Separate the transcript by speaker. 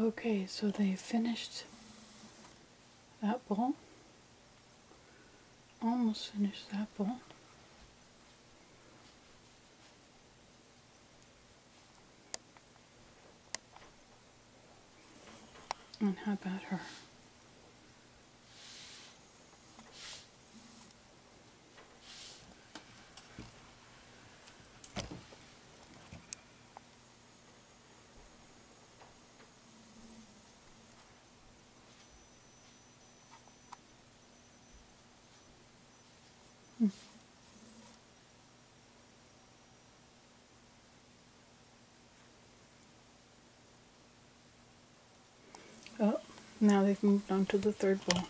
Speaker 1: Okay, so they finished that bowl. Almost finished that bowl. And how about her? Oh, now they've moved on to the third bowl.